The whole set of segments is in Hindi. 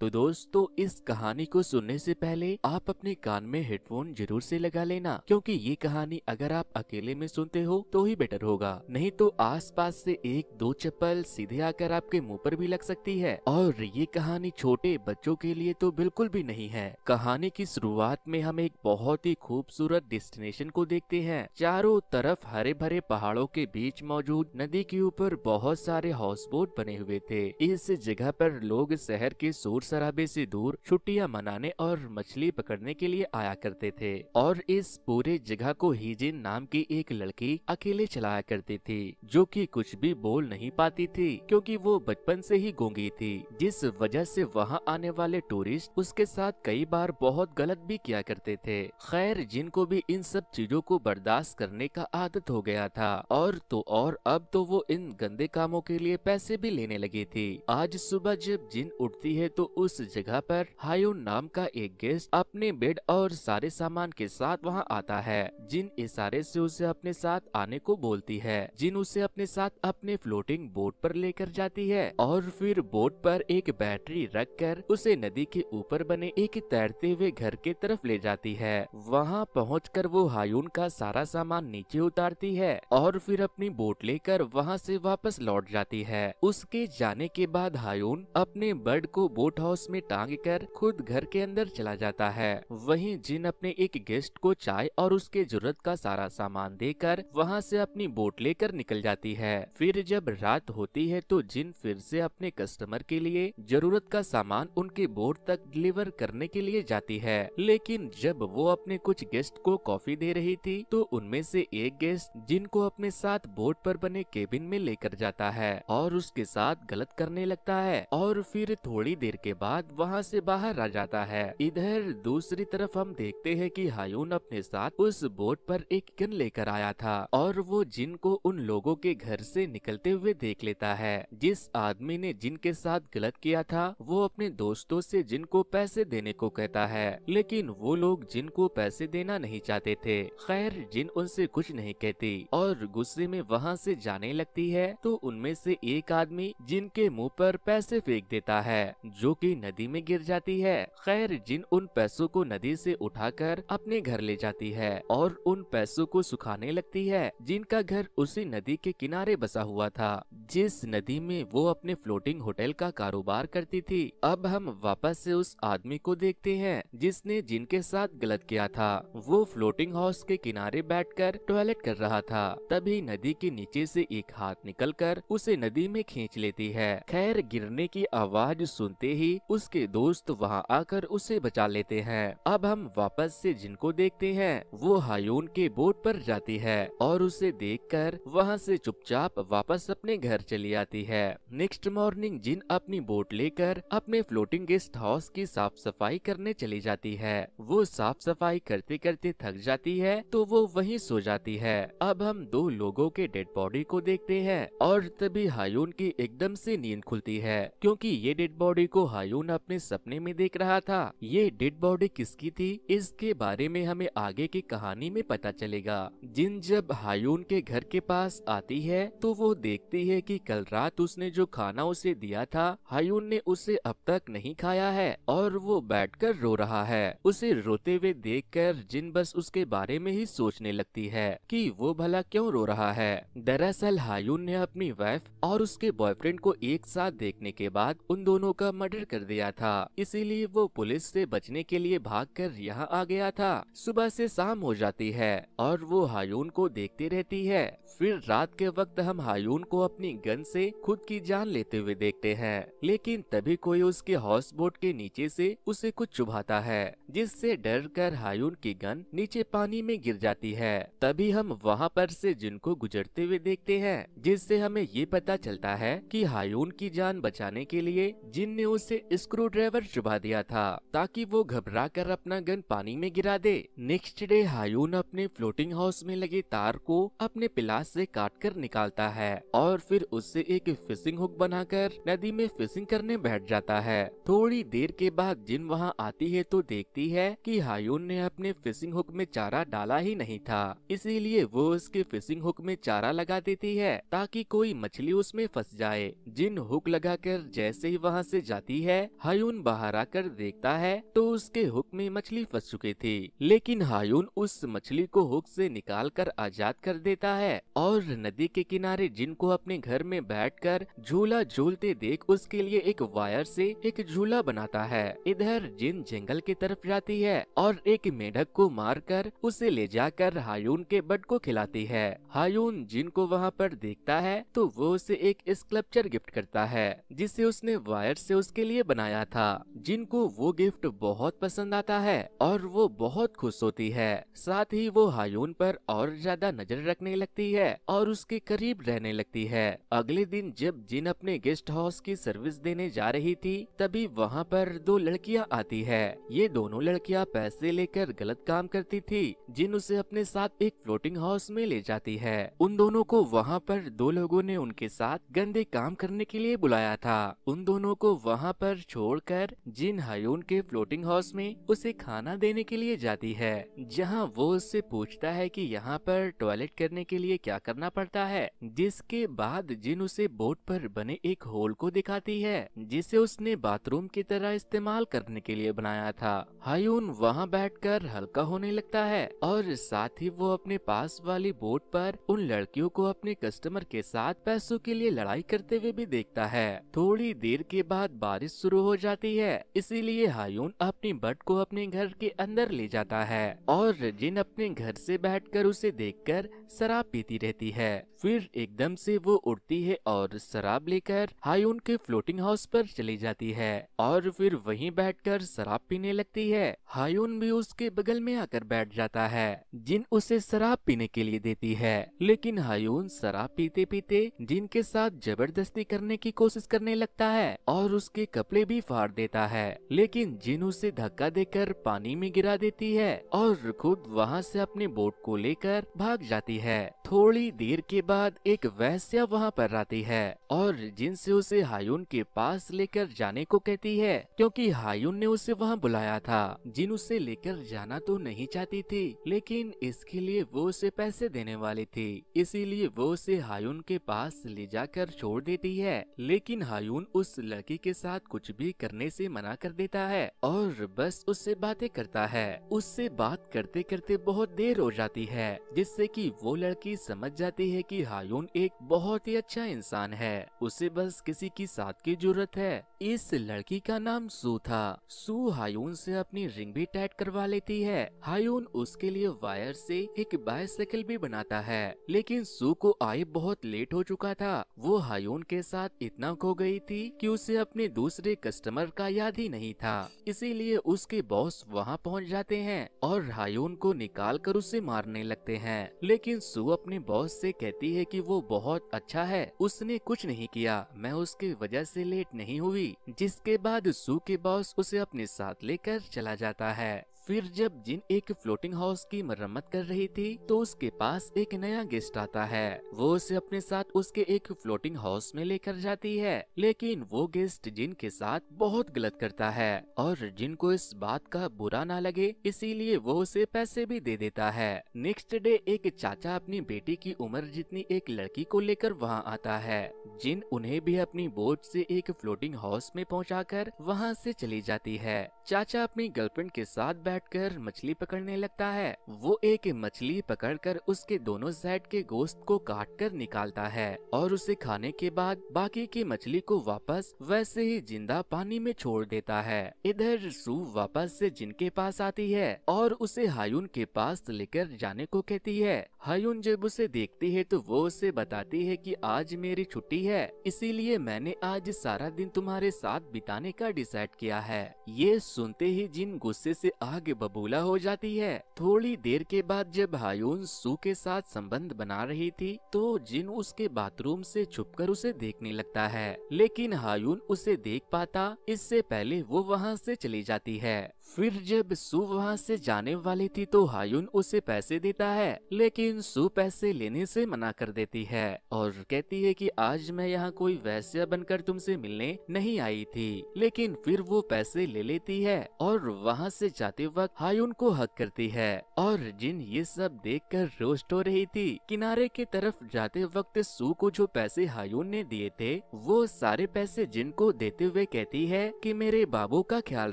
तो दोस्तों इस कहानी को सुनने से पहले आप अपने कान में हेडफोन ज़रूर से लगा लेना, क्योंकि ये कहानी अगर आप अकेले में सुनते हो तो ही बेटर होगा। नहीं तो आसपास से एक दो चप्पल सीधे आकर आपके मुँह पर भी लग सकती है। और ये कहानी छोटे बच्चों के लिए तो बिल्कुल भी नहीं है। कहानी की शुरुआत में हम एक बहुत ही खूबसूरत डेस्टिनेशन को देखते हैं। चारों तरफ़ हरे भरे पहाड़ों के बीच मौजूद नदी के ऊपर बहुत सारे हाउस बोट बने हुए थे। इस जगह पर लोग शहर के शोर शराबे से दूर छुट्टियाँ मनाने और मछली पकड़ने के लिए आया करते थे और इस पूरे जगह को हीजिन नाम की एक लड़की अकेले चलाया करती थी, जो कि कुछ भी बोल नहीं पाती थी, क्योंकि वो बचपन से ही गूँगी थी। जिस वजह से वहाँ आने वाले टूरिस्ट उसके साथ कई बार बहुत गलत भी किया करते थे। खैर, जिनको भी इन सब चीज़ों को बर्दाश्त करने का आदत हो गया था, और तो और अब तो वो इन गंदे कामों के लिए पैसे भी लेने लगी थी। आज सुबह जब जिन उठती है तो उस जगह पर हायून नाम का एक गेस्ट अपने बेड और सारे सामान के साथ वहाँ आता है, जिन इशारे से उसे अपने साथ आने को बोलती है, जिन उसे अपने साथ अपने फ्लोटिंग बोट पर लेकर जाती है, और फिर बोट पर एक बैटरी रख कर उसे नदी के ऊपर बने एक तैरते हुए घर के तरफ़ ले जाती है। वहाँ पहुँच कर वो हायून का सारा सामान नीचे उतारती है, और फिर अपनी बोट लेकर वहाँ से वापस लौट जाती है। उसके जाने के बाद हायून अपने बर्ड को बोट हाउस में टांग कर खुद घर के अंदर चला जाता है। वहीं जिन अपने एक गेस्ट को चाय और उसके ज़रूरत का सारा सामान देकर वहाँ से अपनी बोट लेकर निकल जाती है। फिर जब रात होती है तो जिन फिर से अपने कस्टमर के लिए ज़रूरत का सामान उनके बोट तक डिलीवर करने के लिए जाती है। लेकिन जब वो अपने कुछ गेस्ट को कॉफ़ी दे रही थी तो उनमें से एक गेस्ट जिनको अपने साथ बोट पर बने केबिन में लेकर जाता है और उसके साथ गलत करने लगता है और फिर थोड़ी देर के बाद वहाँ से बाहर आ जाता है। इधर दूसरी तरफ़ हम देखते हैं कि हायून अपने साथ उस बोट पर एक गन लेकर आया था और वो जिन को उन लोगों के घर से निकलते हुए देख लेता है। जिस आदमी ने जिन के साथ गलत किया था, वो अपने दोस्तों से जिन को पैसे देने को कहता है, लेकिन वो लोग जिन को पैसे देना नहीं चाहते थे। खैर, जिन उनसे कुछ नहीं कहती और गुस्से में वहाँ से जाने लगती है तो उनमें से एक आदमी जिनके मुँह पर पैसे फेंक देता है, जो कि नदी में गिर जाती है। खैर, जिन उन पैसों को नदी से उठाकर अपने घर ले जाती है और उन पैसों को सुखाने लगती है, जिनका घर उसी नदी के किनारे बसा हुआ था। जिस नदी में वो अपने फ्लोटिंग होटल का कारोबार करती थी, अब हम वापस से उस आदमी को देखते हैं, जिसने जिनके साथ गलत किया था। वो फ्लोटिंग हाउस के किनारे बैठकर टॉयलेट कर रहा था। तभी नदी के नीचे से एक हाथ निकलकर उसे नदी में खींच लेती है। खैर, गिरने की आवाज़ सुनते ही उसके दोस्त वहाँ आकर उसे बचा लेते हैं। अब हम वापस से जिनको देखते हैं, वो हायून के बोट पर जाती है और उसे देखकर वहाँ से चुपचाप वापस अपने घर चली आती है। नेक्स्ट मॉर्निंग जिन अपनी बोट लेकर अपने फ्लोटिंग गेस्ट हाउस की साफ़ सफ़ाई करने चली जाती है, वो साफ़ सफ़ाई करते करते थक जाती है तो वो वहीं सो जाती है। अब हम दो लोगों के डेड बॉडी को देखते हैं और तभी हायून की एकदम से नींद खुलती है, क्योंकि ये डेड बॉडी को हायून अपने सपने में देख रहा था। ये डेड बॉडी किसकी थी? इसके बारे में हमें आगे की कहानी में पता चलेगा। जिन जब हायून के घर के पास आती है तो वो देखती है कि कल रात उसने जो खाना उसे दिया था, हायून ने उसे अब तक नहीं खाया है और वो बैठकर रो रहा है। उसे रोते हुए देखकर जिन बस उसके बारे में ही सोचने लगती है कि वो भला क्यों रो रहा है। दरअसल हायून ने अपनी वाइफ और उसके बॉयफ्रेंड को एक साथ देखने के बाद उन दोनों का मर्डर कर दिया था। इसीलिए वो पुलिस से बचने के लिए भागकर यहाँ आ गया था। सुबह से शाम हो जाती है और वो हायून को देखती रहती है। फिर रात के वक्त हम हायून को अपनी गन से खुद की जान लेते हुए देखते हैं। लेकिन तभी कोई उसके हाउस बोट के नीचे से उसे कुछ चुभाता है, जिससे डर कर हायून की गन नीचे पानी में गिर जाती है। तभी हम वहाँ पर से जिनको गुजरते हुए देखते हैं, जिससे हमें ये पता चलता है कि हायून की जान बचाने के लिए जिन ने उसे स्क्रू ड्राइवर चुबा दिया था ताकि वो घबरा कर अपना गन पानी में गिरा दे। नेक्स्ट डे हायून अपने फ्लोटिंग हाउस में लगे तार को अपने पिलास से काट कर निकालता है और फिर उससे एक फिशिंग हुक बनाकर नदी में फिशिंग करने बैठ जाता है। थोड़ी देर के बाद जिन वहाँ आती है तो देखती है कि हायून ने अपने फिशिंग हुक में चारा डाला ही नहीं था। इसीलिए वो उसके फिशिंग हुक में चारा लगा देती है ताकि कोई मछली उसमें फंस जाए। जिन हुक लगाकर जैसे ही वहाँ से जाती है हायून बाहर आकर देखता है तो उसके हुक में मछली फंस चुकी थी। लेकिन हायून उस मछली को हुक से निकाल कर आज़ाद कर देता है और नदी के किनारे जिनको अपने घर में बैठकर झूला झूलते देख उसके लिए एक वायर से एक झूला बनाता है। इधर जिन जंगल की तरफ़ जाती है और एक मेढक को मारकर उसे ले जाकर हायून के बट को खिलाती है। हायून जिन को वहाँ पर देखता है तो वो उसे एक स्कल्पचर गिफ्ट करता है, जिसे उसने वायर से उसके लिए बनाया था, जिनको वो गिफ्ट बहुत पसंद आता है और वो बहुत खुश होती है। साथ ही वो हायून पर और ज़्यादा नज़र रखने लगती है और उसके करीब रहने लगती है। अगले दिन जब जिन अपने गेस्ट हाउस की सर्विस देने जा रही थी, तभी वहाँ पर दो लड़कियाँ आती है। ये दोनों लड़कियाँ पैसे लेकर गलत काम करती थी, जिन उसे अपने साथ एक फ्लोटिंग हाउस में ले जाती है। उन दोनों को वहाँ पर दो लोगों ने उनके साथ गंदे काम करने के लिए बुलाया था। उन दोनों को वहाँ पर छोड़कर जिन हायून के फ्लोटिंग हाउस में उसे खाना देने के लिए जाती है, जहाँ वो उससे पूछता है कि यहाँ पर टॉयलेट करने के लिए क्या करना पड़ता है, जिसके बाद जिन उसे बोट पर बने एक होल को दिखाती है, जिसे उसने बाथरूम की तरह इस्तेमाल करने के लिए बनाया था। हायून वहाँ बैठकर हल्का होने लगता है और साथ ही वो अपने पास वाली बोट पर उन लड़कियों को अपने कस्टमर के साथ पैसों के लिए लड़ाई करते हुए भी देखता है। थोड़ी देर के बाद बारिश शुरू हो जाती है। इसीलिए हायून अपनी बट को अपने घर के अंदर ले जाता है और जिन अपने घर से बैठकर उसे देखकर शराब पीती रहती है। फिर एकदम से वो उड़ती है और शराब लेकर हायून के फ्लोटिंग हाउस पर चली जाती है और फिर वहीं बैठकर शराब पीने लगती है। हायून भी उसके बगल में आकर बैठ जाता है, जिन उसे शराब पीने के लिए देती है। लेकिन हायून शराब पीते पीते जिन के साथ ज़बरदस्ती करने की कोशिश करने लगता है और उसके कपड़े भी फाड़ देता है, लेकिन जिन उसे धक्का देकर पानी में गिरा देती है और खुद वहाँ से अपने बोट को लेकर भाग जाती है, थोड़ी देर के बाद एक वैश्या वहाँ पर आती है और जिनसे उसे हायून के पास लेकर जाने को कहती है, क्योंकि हायून ने उसे वहाँ बुलाया था। जिन उसे लेकर जाना तो नहीं चाहती थी, लेकिन इसके लिए वो उसे पैसे देने वाली थी, इसीलिए वो उसे हायून के पास ले जाकर छोड़ देती है, लेकिन हायून उस लड़की के साथ कुछ भी करने से मना कर देता है और बस उससे बातें करता है। उससे बात करते करते बहुत देर हो जाती है, जिससे कि वो लड़की समझ जाती है कि हायून एक बहुत ही अच्छा इंसान है। उसे बस किसी की साथ की ज़रूरत है। इस लड़की का नाम सू था। सू हायून से अपनी रिंग भी टाइट करवा लेती है। हायून उसके लिए वायर से एक बाइसाइकिल भी बनाता है। लेकिन सू को आए बहुत लेट हो चुका था। वो हायून के साथ इतना खो गई थी कि उसे अपने दूसरे कस्टमर का याद ही नहीं था। इसीलिए उसके बॉस वहाँ पहुँच जाते हैं और रायोन को निकाल कर उसे मारने लगते हैं। लेकिन सू अपने बॉस से कहती है कि वो बहुत अच्छा है। उसने कुछ नहीं किया। मैं उसके वजह से लेट नहीं हुई, जिसके बाद सु के बॉस उसे अपने साथ लेकर चला जाता है। फिर जब जिन एक फ्लोटिंग हाउस की मरम्मत कर रही थी तो उसके पास एक नया गेस्ट आता है। वो उसे अपने साथ उसके एक फ्लोटिंग हाउस में लेकर जाती है, लेकिन वो गेस्ट जिन के साथ बहुत गलत करता है और जिन को इस बात का बुरा ना लगे, इसीलिए वो उसे पैसे भी दे देता है। नेक्स्ट डे एक चाचा अपनी बेटी की उम्र जितनी एक लड़की को लेकर वहाँ आता है, जिन उन्हें भी अपनी बोट से एक फ्लोटिंग हाउस में पहुँचाकर वहाँ से चली जाती है। चाचा अपनी गर्लफ्रेंड के साथ बैठकर मछली पकड़ने लगता है। वो एक मछली पकड़कर उसके दोनों साइड के गोश्त को काट कर निकालता है और उसे खाने के बाद बाकी की मछली को वापस वैसे ही ज़िंदा पानी में छोड़ देता है। इधर सू वापस से जिनके पास आती है और उसे हायून के पास लेकर जाने को कहती है। हायून जब उसे देखती है तो वो उसे बताती है कि आज मेरी छुट्टी है, इसीलिए मैंने आज सारा दिन तुम्हारे साथ बिताने का डिसाइड किया है। ये सुनते ही जिन गुस्से से आग बबूला हो जाती है, थोड़ी देर के बाद जब हायून सू के साथ संबंध बना रही थी तो जिन उसके बाथरूम से छुपकर उसे देखने लगता है। लेकिन हायून उसे देख पाता, इससे पहले वो वहाँ से चली जाती है। फिर जब सू वहाँ से जाने वाली थी तो हायून उसे पैसे देता है, लेकिन सु पैसे लेने से मना कर देती है और कहती है कि आज मैं यहाँ कोई वैश्या बनकर तुमसे मिलने नहीं आई थी, लेकिन फिर वो पैसे ले लेती है और वहाँ से जाते वक्त हायून को हक करती है। और जिन ये सब देख कर रोस्ट हो रही थी, किनारे के तरफ़ जाते वक्त सु को जो पैसे हायून ने दिए थे, वो सारे पैसे जिन को देते हुए कहती है की मेरे बाबू का ख्याल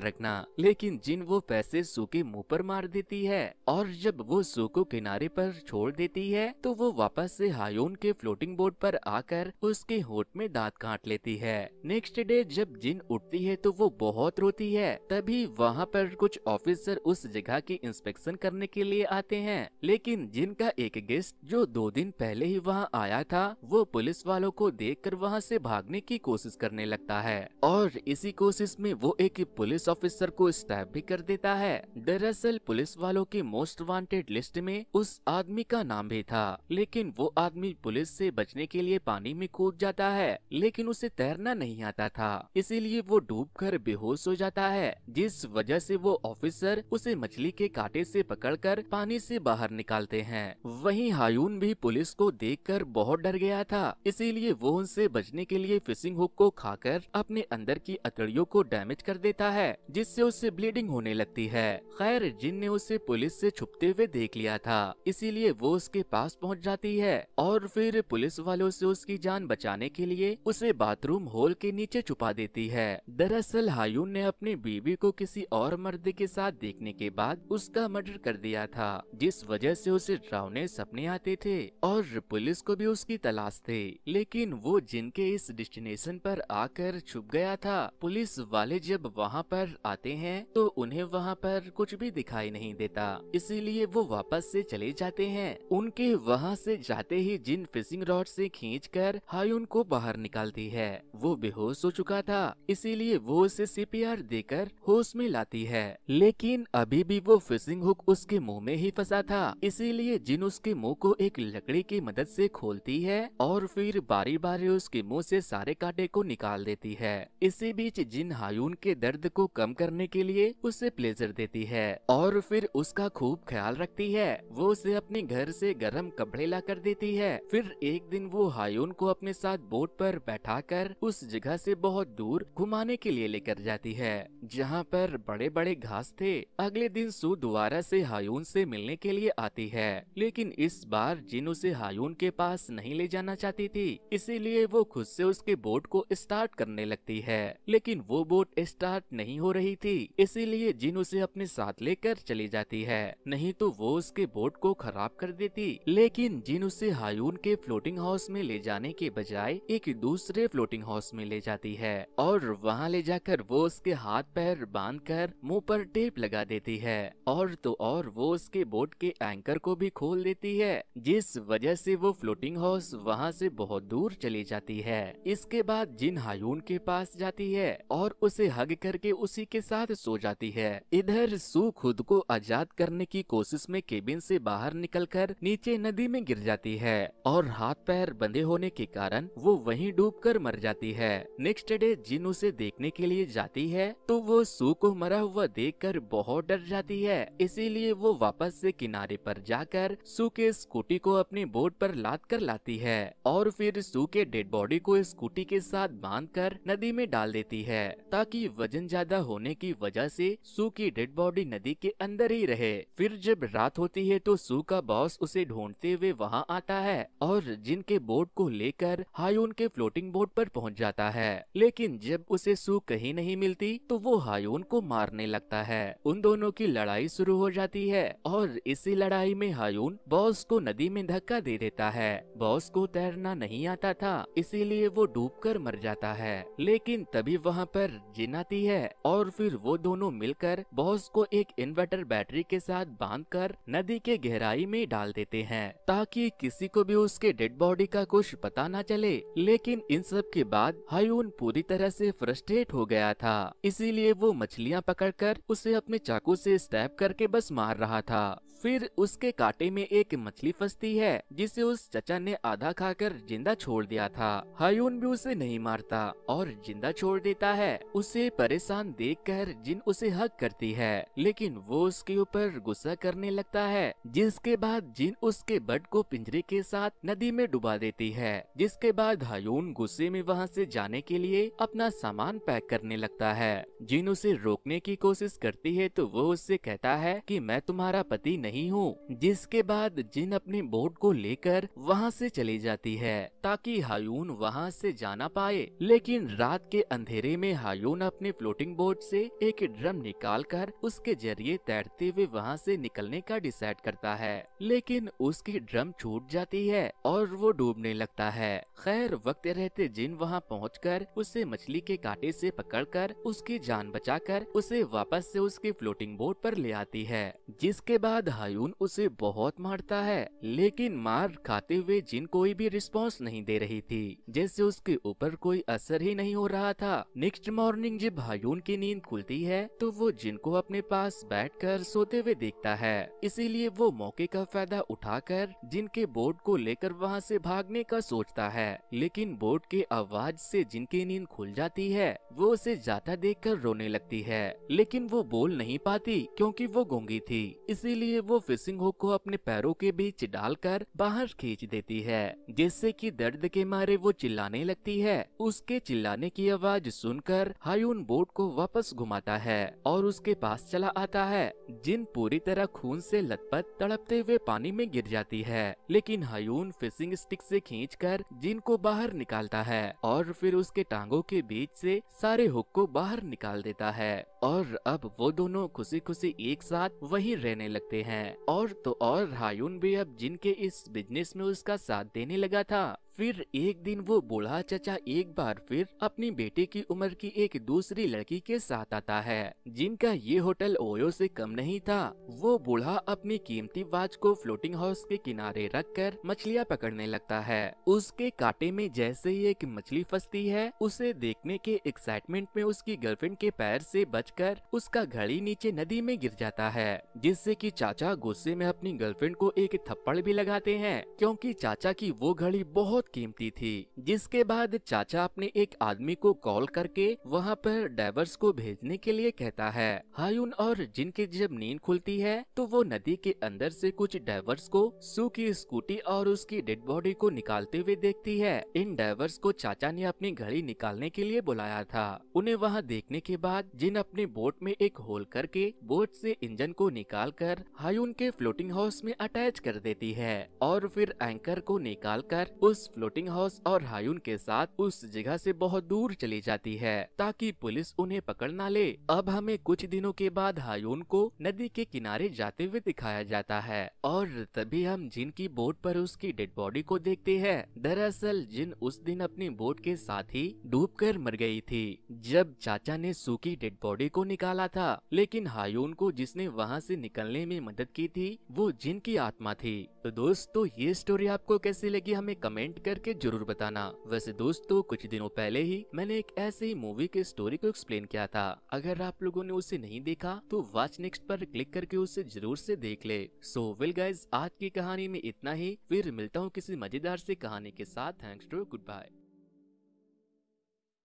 रखना, लेकिन जिन वो पैसे सू के मुँह पर मार देती है और जब वो सू को किनारे पर छोड़ देती है तो वो वापस से हायोन के फ्लोटिंग बोर्ड पर आकर उसके होठ में दांत काट लेती है। नेक्स्ट डे जब जिन उठती है तो वो बहुत रोती है। तभी वहाँ पर कुछ ऑफिसर उस जगह की इंस्पेक्शन करने के लिए आते हैं। लेकिन जिन का एक गेस्ट जो दो दिन पहले ही वहाँ आया था, वो पुलिस वालों को देख कर वहाँ से भागने की कोशिश करने लगता है। और इसी कोशिश में वो एक पुलिस ऑफिसर को स्टैप भी कर देता है। दरअसल, पुलिस वालों की मोस्ट वांटेड लिस्ट में उस आदमी का नाम भी था। लेकिन वो आदमी पुलिस से बचने के लिए पानी में कूद जाता है, लेकिन उसे तैरना नहीं आता था। इसीलिए वो डूब कर बेहोश हो जाता है, जिस वजह से वो ऑफिसर उसे मछली के कांटे से पकड़कर पानी से बाहर निकालते हैं। वहीं हायून भी पुलिस को देखकर बहुत डर गया था, इसीलिए वो उनसे बचने के लिए फिशिंग हुक को खाकर अपने अंदर की अतड़ियों को डैमेज कर देता है, जिससे उससे ब्लीडिंग होने लगती है। खैर, जिन ने उसे पुलिस से छुपते हुए देख लिया था, इसीलिए वो उसके पास पहुँच जाती है। और फिर पुलिस वालों से उसकी जान बचाने के लिए उसे बाथरूम होल के नीचे छुपा देती है। दरअसल, हायून ने अपनी बीवी को किसी और मर्द के साथ देखने के बाद उसका मर्डर कर दिया था, जिस वजह से उसे ड्रावने सपने आते थे और पुलिस को भी उसकी तलाश थे। लेकिन वो जिनके इस डेस्टिनेशन पर आकर छुप गया था, पुलिस वाले जब वहाँ पर आते हैं तो उन्हें वहाँ पर कुछ भी दिखाई नहीं देता। इसीलिए वो वापस से चले जाते हैं। उनके वहाँ से जाते ही जिन फिशिंग रॉड से खींचकर हायून को बाहर निकालती है, वो बेहोश हो चुका था। इसीलिए वो उसे सीपीआर देकर होश में लाती है। लेकिन अभी भी वो फिशिंग हुक उसके मुँह में ही फंसा था। इसीलिए जिन उसके मुँह को एक लकड़ी की मदद से खोलती है और फिर बारी बारी उसके मुँह से सारे कांटे को निकाल देती है। इसी बीच जिन हायून के दर्द को कम करने के लिए उसे प्लेजर देती है और फिर उसका खूब ख्याल रखती है। वो उसे अपने घर से गर्म कपड़े ला कर देती है। फिर एक दिन वो हायून को अपने साथ बोट पर बैठाकर उस जगह से बहुत दूर घुमाने के लिए लेकर जाती है, जहाँ पर बड़े बड़े घास थे। अगले दिन सू दोबारा से हायून से मिलने के लिए आती है, लेकिन इस बार जिन उसे हायून के पास नहीं ले जाना चाहती थी, इसीलिए वो खुद से उसके बोट को स्टार्ट करने लगती है। लेकिन वो बोट स्टार्ट नहीं हो रही थी, इसीलिए जिन उसे अपने साथ लेकर चली जाती है। नहीं तो वो उसके बोट को खराब कर देती। लेकिन जिन उसे हायून के फ्लोटिंग हाउस में ले जाने के बजाय एक दूसरे फ्लोटिंग हाउस में ले जाती है और वहाँ ले जाकर वो उसके हाथ पैर बाँध कर मुँह पर टेप लगा देती है और तो और वो उसके बोट के एंकर को भी खोल देती है, जिस वजह से वो फ्लोटिंग हाउस वहाँ से बहुत दूर चली जाती है। इसके बाद जिन हायून के पास जाती है और उसे हग करके उसी के साथ सो जाती है। इधर सू खुद को आज़ाद करने की कोशिश में केबिन से बाहर निकलकर नीचे नदी में गिर जाती है और हाथ पैर बंधे होने के कारण वो वहीं डूबकर मर जाती है। नेक्स्ट डे जिन उसे देखने के लिए जाती है तो वो सू को मरा हुआ देखकर बहुत डर जाती है। इसीलिए वो वापस से किनारे पर जाकर सू के स्कूटी को अपनी बोट पर लाद कर लाती है और फिर सू के डेड बॉडी को स्कूटी के साथ बाँध कर नदी में डाल देती है, ताकि वज़न ज़्यादा होने की वजह से सू की डेड बॉडी नदी के अंदर ही रहे। फिर जब रात होती है तो सू का बॉस उसे ढूंढते हुए वहाँ आता है और जिनके बोट को लेकर हायून के फ्लोटिंग बोट पर पहुँच जाता है। लेकिन जब उसे सू कहीं नहीं मिलती तो वो हायून को मारने लगता है। उन दोनों की लड़ाई शुरू हो जाती है और इसी लड़ाई में हायून बॉस को नदी में धक्का दे देता है। बॉस को तैरना नहीं आता था, इसीलिए वो डूबकर मर जाता है। लेकिन तभी वहाँ पर जिन आती है और फिर वो दोनों मिलकर बॉस को एक इन्वर्टर बैटरी के साथ बांधकर नदी के गहराई में डाल देते हैं, ताकि किसी को भी उसके डेड बॉडी का कुछ पता न चले। लेकिन इन सब के बाद हायून पूरी तरह से फ्रस्ट्रेट हो गया था। इसीलिए वो मछलियाँ पकड़कर उसे अपने चाकू से स्टैप करके बस मार रहा था। फिर उसके कांटे में एक मछली फंसती है, जिसे उस चचा ने आधा खाकर ज़िंदा छोड़ दिया था। हायून भी उसे नहीं मारता और ज़िंदा छोड़ देता है। उसे परेशान देखकर जिन उसे हक करती है, लेकिन वो उसके ऊपर गुस्सा करने लगता है, जिसके बाद जिन उसके बट को पिंजरे के साथ नदी में डुबा देती है, जिसके बाद हायून गुस्से में वहाँ से जाने के लिए अपना सामान पैक करने लगता है। जिन उसे उसे रोकने की कोशिश करती है तो वो उससे कहता है कि मैं तुम्हारा पति नहीं हूँ, जिसके बाद जिन अपने बोट को लेकर वहाँ से चली जाती है, ताकि हायून वहाँ से जाना पाए। लेकिन रात के अंधेरे में हायून अपने फ्लोटिंग बोट से एक ड्रम निकालकर उसके ज़रिए तैरते हुए वहाँ से निकलने का डिसाइड करता है। लेकिन उसकी ड्रम छूट जाती है और वो डूबने लगता है। खैर, वक्त रहते जिन वहाँ पहुँच उसे मछली के कांटे से पकड़कर उसकी जान बचाकर उसे वापस से उसकी फ्लोटिंग बोट पर ले आती है, जिसके बाद हायून उसे बहुत मारता है। लेकिन मार खाते हुए जिन कोई भी रिस्पॉन्स नहीं दे रही थी, जैसे उसके ऊपर कोई असर ही नहीं हो रहा था। नेक्स्ट मॉर्निंग जब हायून की नींद खुलती है तो वो जिन को अपने पास बैठकर सोते हुए देखता है। इसीलिए वो मौके का फ़ायदा उठाकर जिन के बोर्ड को लेकर वहाँ से भागने का सोचता है। लेकिन बोर्ड के आवाज़ से जिनकी नींद खुल जाती है, वो उसे जाता देखकर रोने लगती है। लेकिन वो बोल नहीं पाती क्योंकि वो गूँगी थी। इसीलिए वो फिशिंग हुक को अपने पैरों के बीच डालकर बाहर खींच देती है, जिससे कि दर्द के मारे वो चिल्लाने लगती है। उसके चिल्लाने की आवाज़ सुनकर हायून बोट को वापस घुमाता है। और उसके पास चला आता है, जिन पूरी तरह खून से लथपथ तड़पते हुए पानी में गिर जाती है। लेकिन हायून फिशिंग स्टिक से खींचकर जिन को बाहर निकालता है और फिर उसके टांगों के बीच से सारे हुक को बाहर निकाल देता है। और अब वो दोनों खुशी खुशी एक साथ वही रहने लगते हैं। और तो और हायून भी अब जिनके इस बिज़नेस में उसका साथ देने लगा था फिर एक दिन वो बूढ़ा चचा एक बार फिर अपनी बेटे की उम्र की एक दूसरी लड़की के साथ आता है, जिनका ये होटल ओयो से कम नहीं था। वो बूढ़ा अपनी कीमती वाच को फ्लोटिंग हाउस के किनारे रखकर मछलियाँ पकड़ने लगता है। उसके कांटे में जैसे ही एक मछली फंसती है, उसे देखने के एक्साइटमेंट में उसकी गर्लफ्रेंड के पैर से बचकर उसका घड़ी नीचे नदी में गिर जाता है, जिससे कि चाचा गुस्से में अपनी गर्लफ्रेंड को एक थप्पड़ भी लगाते हैं, क्योंकि चाचा की वो घड़ी बहुत बहुत कीमती थी, जिसके बाद चाचा अपने एक आदमी को कॉल करके वहाँ पर डाइवर्स को भेजने के लिए कहता है, हायुन और जिनकी जब नींद खुलती है तो वो नदी के अंदर से कुछ डाइवर्स को सू की स्कूटी और उसकी डेड बॉडी को निकालते हुए देखती है। इन डाइवर्स को चाचा ने अपनी घड़ी निकालने के लिए बुलाया था। उन्हें वहाँ देखने के बाद जिन अपने बोट में एक होल करके बोट से इंजन को निकाल कर हायून के फ्लोटिंग हाउस में अटैच कर देती है और फिर एंकर को निकाल कर उस फ्लोटिंग हाउस और हायून के साथ उस जगह से बहुत दूर चली जाती है, ताकि पुलिस उन्हें पकड़ ना ले। अब हमें कुछ दिनों के बाद हायून को नदी के किनारे जाते हुए दिखाया जाता है, और तभी हम जिन की बोट पर उसकी डेड बॉडी को देखते हैं। दरअसल, जिन उस दिन अपनी बोट के साथ ही डूब कर मर गई थी, जब चाचा ने सूखी डेड बॉडी को निकाला था, लेकिन हायून को जिसने वहाँ से निकलने में मदद की थी, वो जिन की आत्मा थी। तो दोस्तों, ये स्टोरी आपको कैसी लगी? हमें कमेंट करके ज़रूर बताना। वैसे दोस्तों, कुछ दिनों पहले ही मैंने एक ऐसे ही मूवी के स्टोरी को एक्सप्लेन किया था। अगर आप लोगों ने उसे नहीं देखा तो वॉच नेक्स्ट पर क्लिक करके उसे ज़रूर से देख ले। सो विल गाइज़ आज की कहानी में इतना ही। फिर मिलता हूँ किसी मज़ेदार से कहानी के साथ। Thanks to good bye